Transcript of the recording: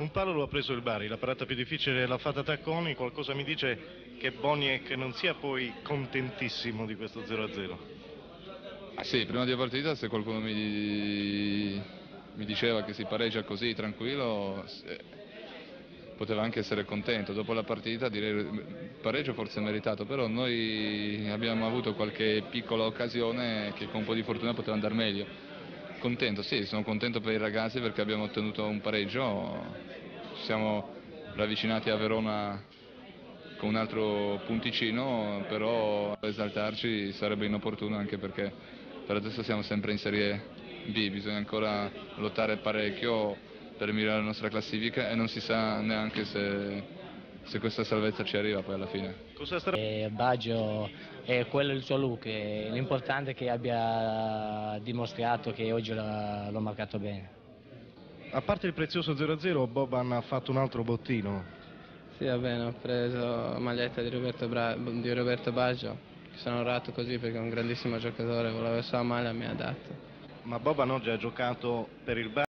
Un palo lo ha preso il Bari, la parata più difficile l'ha fatta Tacconi, qualcosa mi dice che Boniek non sia poi contentissimo di questo 0-0. Ah sì, prima di partita se qualcuno mi, mi diceva che si pareggia così tranquillo poteva anche essere contento. Dopo la partita direi pareggio forse meritato, però noi abbiamo avuto qualche piccola occasione che con un po' di fortuna poteva andare meglio. Contento, sì, sono contento per i ragazzi perché abbiamo ottenuto un pareggio, siamo ravvicinati a Verona con un altro punticino, però esaltarci sarebbe inopportuno anche perché per adesso siamo sempre in Serie B, bisogna ancora lottare parecchio per migliorare la nostra classifica e non si sa neanche se, se questa salvezza ci arriva poi alla fine. Cosa sta... E Baggio è quello il suo look, e l'importante è che abbia dimostrato che oggi l'ho marcato bene. A parte il prezioso 0-0, Boban ha fatto un altro bottino. Sì, va bene, ho preso maglietta di Roberto, Bra- di Roberto Baggio, che sono onorato così perché è un grandissimo giocatore, volevo solo la maglia mi ha dato. Ma Boban oggi ha giocato per il Bari.